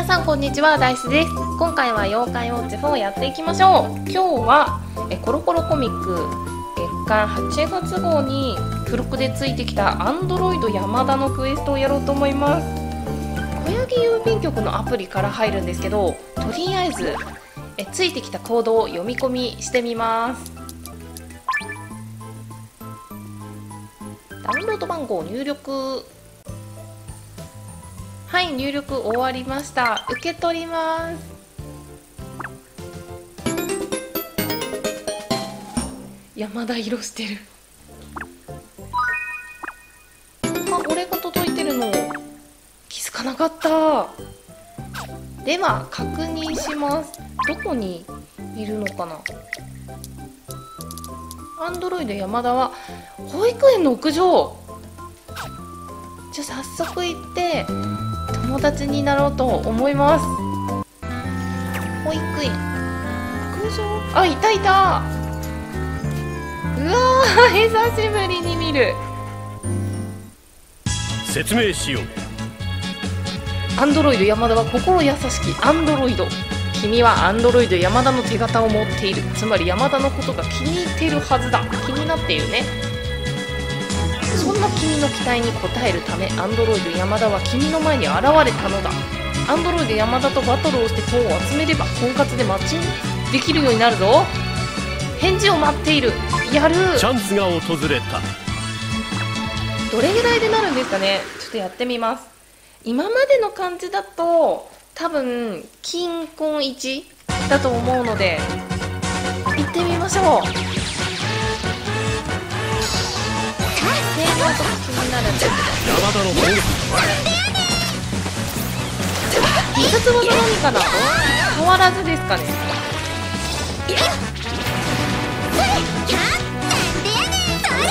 皆さんこんにちは。ダイスです。今回は妖怪ウォッチ4をやっていきましょう今日はえコロコロコミック月間8月号に付録でついてきたアンドロイド山田のクエストをやろうと思います。小ヤギ郵便局のアプリから入るんですけどとりあえずえついてきたコードを読み込みしてみます。ダウンロード番号入力はい入力終わりました。受け取ります。山田色してる。あ俺が届いてるの。気づかなかった。では確認します。どこにいるのかな。アンドロイド山田は保育園の屋上。じゃあ早速行って友達になろうと思います。保育園。屋上？あいたいた。うわー久しぶりに見る。説明しよう。アンドロイド山田は心優しき。アンドロイド君はアンドロイド山田の手形を持っている。つまり山田のことが気に入っているはずだ。気になっているねそんな君の期待に応えるためアンドロイド山田は君の前に現れたのだ。アンドロイド山田とバトルをして本を集めれば婚活でマッチングできるようになるぞ。返事を待っている。やる。チャンスが訪れた。どれぐらいでなるんですかね。ちょっとやってみます。今までの感じだと多分金婚1だと思うので行ってみましょう性能と気になるんですけ山田の攻撃ど必殺技何かな変わらずですかね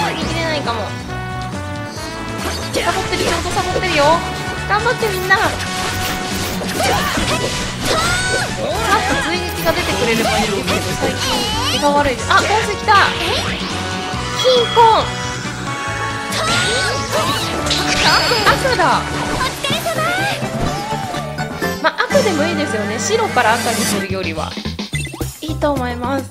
できれないかもサボってるちょうどサボってるよ頑張ってみんなさっと追撃が出てくれればいいんですけど最近気が悪いですあコー。ス来た貧困赤だ。まあ赤でもいいですよね。白から赤にするよりは。いいと思います。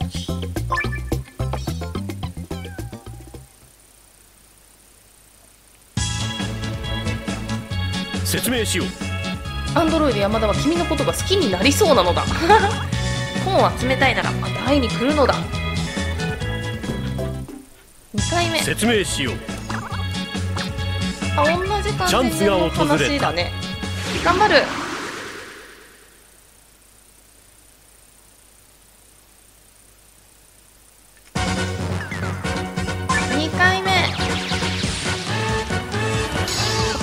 説明しよう。アンドロイド山田は君のことが好きになりそうなのだ。本を集めたいならまた会いに来るのだ。2回目。説明しようあ同じ感じチャンスが訪れた。話だね。頑張る。2回目。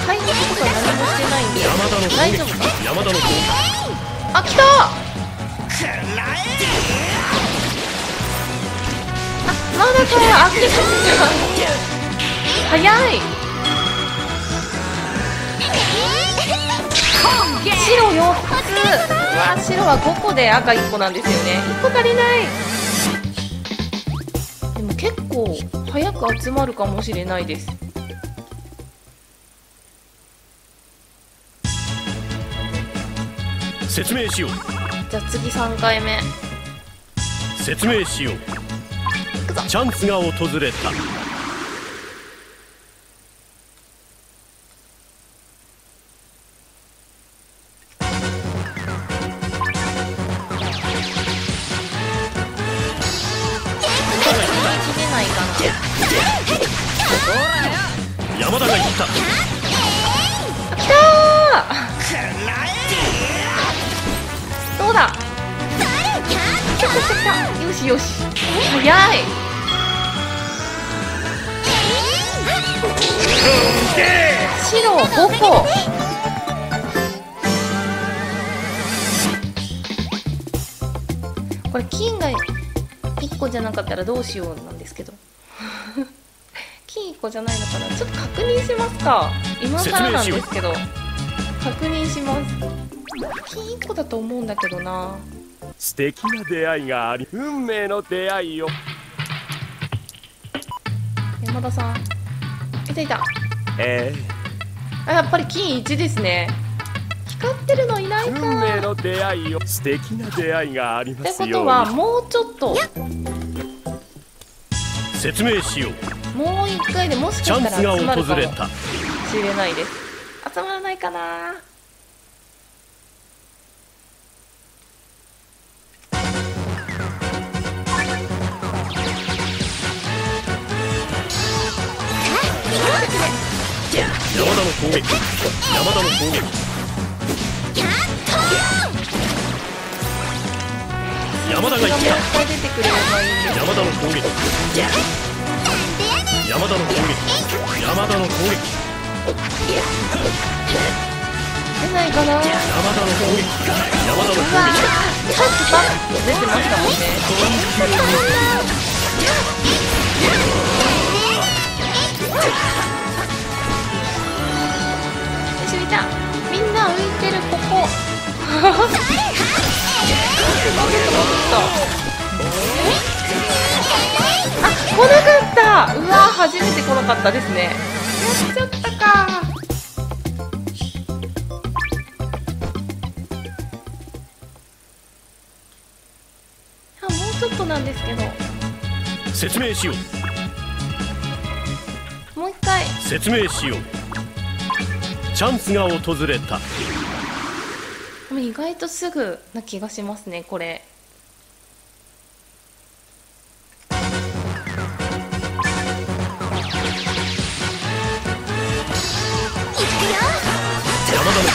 回復とか何もしてないん大丈夫？か山田の攻撃。あ来た。あまだかよあ来た早い白4つ。うわ白は5個で赤1個なんですよね。1個足りない。でも結構早く集まるかもしれないです。説明しよう。じゃあ次3回目。説明しよう。チャンスが訪れたないかな山田が言った。きたー。どうだ？来た来た来た。来たよしよし。早い。白5個。これ金が1個じゃなかったらどうしようなんですけど。金1個じゃないのかな？ちょっと確認しますか。今更なんですけど。確認します。金1個だと思うんだけどな。素敵な出会いがあり運命の出会いよ山田さん。いたいた。えあやっぱり金1ですね光ってるのいないか。運命の出会いを。素敵な出会いがありってこますように。とはもうちょっと。説明しよう。もう一回でもしチャンスがかしたら集まるかも。訪れた。しれないです。集まらないかな。山田の攻撃。山田の攻撃山田ががもう行った山田の攻撃。山田の攻撃。山田の攻撃。出ないかな。山田の攻撃。山田の攻撃。さっきパッと出てましたもんね。よ うわ初めて来なかったですね。やっちゃったか。あもうちょっとなんですけど。説明しよう。もう一回。説明しよう。チャンスが訪れた。意外とすぐな気がしますねこれ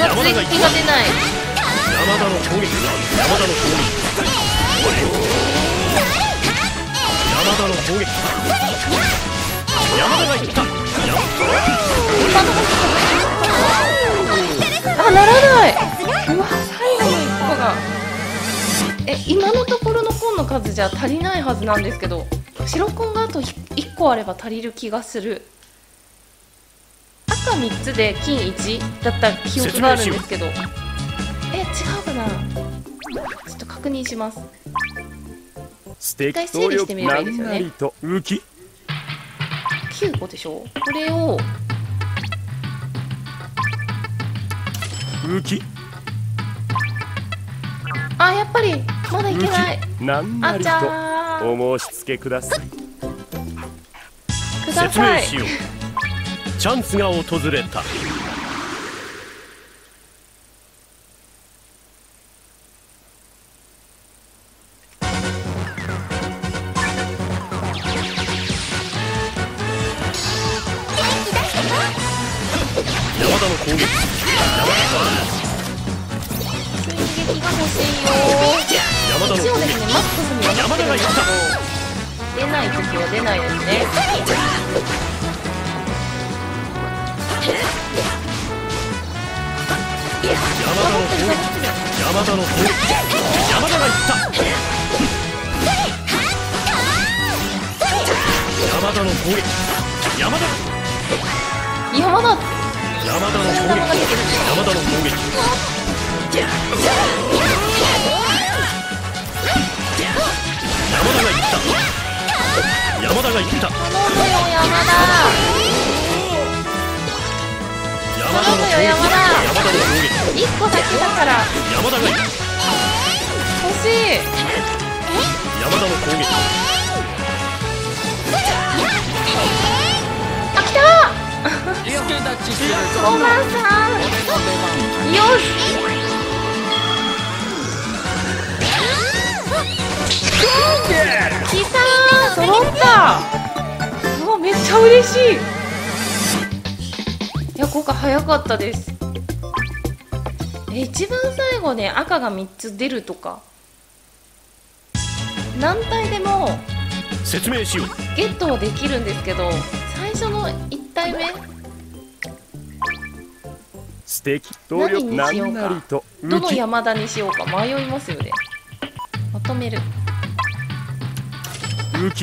わ追撃が出ない。山田の攻撃山田の攻撃山田の攻撃山田が行ったあならない。うわ最後の一個が。え今のところのコンの数じゃ足りないはずなんですけど白コンがあと1個あれば足りる気がする。赤3つで金1だった記憶があるんですけど。え違うかな？ちょっと確認します。素敵回整理してみればいいですよね。なんなりと浮き9個でしょ？これを。あやっぱりまだいけない。なんなりとお申し付けください。くだ説明さいしようチャンスが訪れた。山田の攻撃。追撃が欲しいよ山田の一応攻撃。ですねマックスにはなってるんですけど出ない時は出ないですね。山田の攻撃山田の攻撃山田が行った。山田の攻撃山田山田山田の攻撃山田の攻撃山田が行った。山田が行った。頼むよ山田頼むよ山田山田の攻撃。1個先だから山田が欲しい山田の攻撃。あ来た。コマンさんよし来たー揃ったうわめっちゃ嬉しい今回早かったですえ一番最後ね赤が3つ出るとか何体でも説明しようゲットはできるんですけど最初の1体目素敵何にしようかどの山田にしようか迷い。ますよねまとめる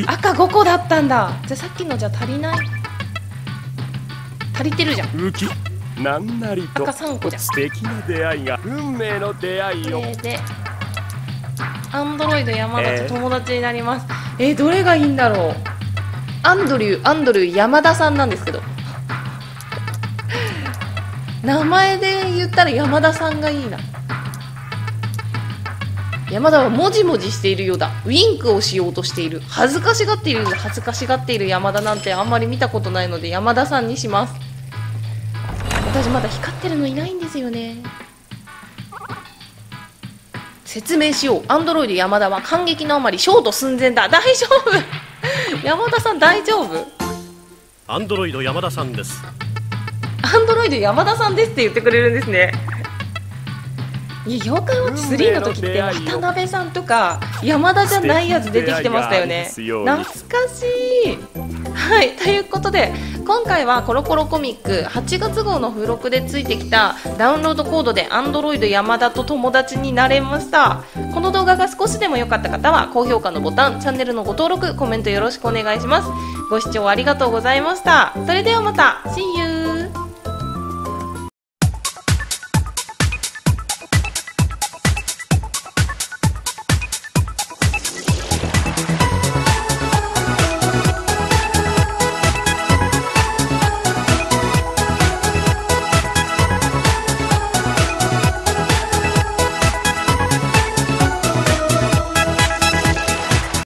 赤5個だったんだじゃあさっきのじゃ足りない。足りてるじゃん。浮きなんなりと。赤3個じゃん。素敵な出会いが。運命の出会いよ。これでアンドロイド山田と友達になります。えーどれがいいんだろう？アンドリューアンドルー山田さんなんですけど。名前で言ったら山田さんがいいな山田はもじもじしているようだ。ウィンクをしようとしている。恥ずかしがっている恥ずかしがっている山田なんてあんまり見たことないので山田さんにします。私まだ光ってるのいないんですよね。説明しよう。アンドロイド山田は感激のあまりショート寸前だ。大丈夫。山田さん大丈夫？アンドロイド山田さんです。アンドロイド山田さんですって言ってくれるんですね妖怪ウォッチ3の時って渡辺さんとか山田じゃないやつ出てきてましたよね。懐かしい。はいということで今回はコロコロコミック8月号の付録でついてきたダウンロードコードで Android 山田と友達になれました。この動画が少しでも良かった方は高評価のボタンチャンネルのご登録コメントよろしくお願いします。ご視聴ありがとうございました。それではまた See you